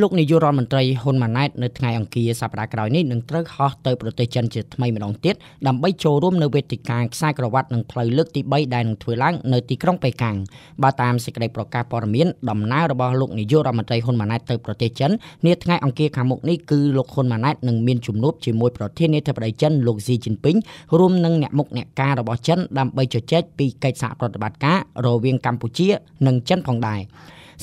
លោកនាយករដ្ឋមន្ត្រីហ៊ុនម៉ាណែតនៅថ្ងៃអង្គារសប្តាហ៍ក្រោយនេះនឹងត្រូវហោះទៅប្រទេសចិនជាថ្មីម្ដងទៀតដើម្បីចូលរួមនៅវេទិកាខ្សែក្រវ៉ាត់និងផ្លូវលើកទី3ដែលនឹងធ្វើឡើងនៅទីក្រុងប៉េកាំងបើតាមសេចក្តីប្រកាសព័ត៌មានដំណើររបស់លោកនាយករដ្ឋមន្ត្រីហ៊ុនម៉ាណែតទៅប្រទេសចិននាថ្ងៃអង្គារខាងមុខនេះគឺលោកហ៊ុនម៉ាណែតនឹងមានជំនួបជាមួយប្រធានាធិបតីចិនលោកស៊ីជីនពីងរួមនឹងអ្នកមុខអ្នកការរបស់ចិនដើម្បីជជែកពីកិច្ចសហប្រតិបត្តិការរវាងកម្ពុជា និងចិនផងដែរ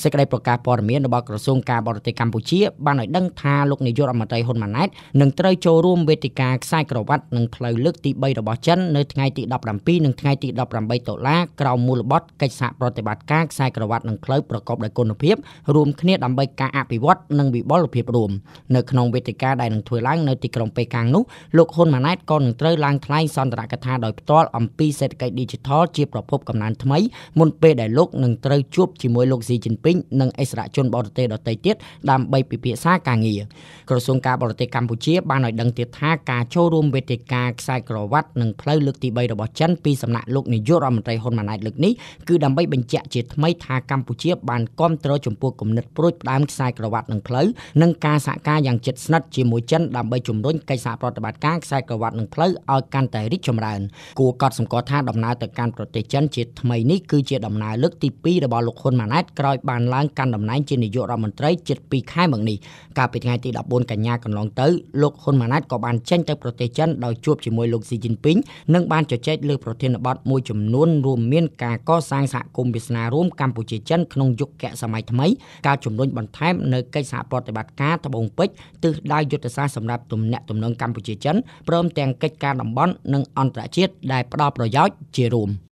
សេចក្តីប្រកាសព័ត៌មានរបស់ក្រសួងការបរទេសកម្ពុជាបានឲ្យដឹងថាលោកនាយករដ្ឋមន្ត្រីហ៊ុនម៉ាណែតនឹងត្រូវចូលរួមវេទិកាខ្សែក្រវ៉ាត់និងផ្លូវលើកទី3របស់ចិននៅថ្ងៃទី17និងថ្ងៃទី18តុលាក្រោមមូលបត្រកិច្ចសហប្រតិបត្តិការខ្សែក្រវ៉ាត់និងផ្លូវប្រកបដោយគុណភាពរួមគ្នាដើម្បីការអភិវឌ្ឍនិងវិបុលភាពរួមនៅក្នុងវេទិកាដែលនឹងធ្វើឡើងនៅទីក្រុងប៉េកាំងនោះលោកហ៊ុនម៉ាណែតក៏នឹងត្រូវឡើងថ្លែងសន្ទរកថាដោយផ្ទាល់អំពីសេដ្ឋកិច្ច Digital ជាប្រភពកំណើនថ្មីមុនពេលដែលលោកនឹងត្រូវជួបជាមួយលោកស៊ីជីនពីងនិងអិសរាជជនបរទេសដទៃទៀតដើម្បីពិភាក្សាការងារក្រសួងការបរទេសកម្ពុជាបានឲ្យដឹងទៀតថាការចូលរួមវេទិកាខ្សែក្រវ៉ាត់និងផ្លូវលើកទី3របស់ចិនពីសំណាក់លោកនាយករដ្ឋមន្ត្រីហ៊ុនម៉ាណែតលើកនេះគឺដើម្បីបញ្ជាក់ជាថ្មីថាកម្ពុជាបានគាំទ្រចំពោះគំនិតប្រួយផ្ដើមខ្សែក្រវ៉ាត់និងផ្លូវនិងការសហការយ៉ាងជិតស្និទ្ធជាមួយចិនដើម្បីជំរុញកិច្ចសហប្រតិបត្តិការខ្សែក្រវ៉ាត់និងផ្លូវឲ្យកាន់តែរីកចម្រើនគួរកត់សម្គាល់ថាដំណើរទៅកាន់ប្រទេសចិនជាថ្មីនេះគឺជាដំណើរលើកទី2របស់លោកហ៊ុនម៉ាណែតក្រោយបានឡើងកាន់តំណែងជានាយករដ្ឋមន្ត្រីជិត2ខែមកនេះកាលពីថ្ងៃទី14កញ្ញាកន្លងទៅលោកហ៊ុនម៉ាណែតក៏បានចេញទៅប្រទេសចិនដោយជួបជាមួយលោកស៊ីជីនពីងនិងបានជជែកលើប្រធានបទមួយចំនួនរួមមានការកសាងសហគមន៍វាសនារួមកម្ពុជាចិនក្នុងយុគសម័យថ្មីការជំរុញបន្ថែមនៅកិច្ចសហប្រតិបត្តិការត្បូងពេជ្រទិសដៅយុទ្ធសាស្ត្រសម្រាប់ទំនាក់ទំនងកម្ពុជាចិនព្រមទាំងកិច្ចការតំបន់និងអន្តរជាតិដែលផ្ដល់ប្រយោជន៍ជារួម។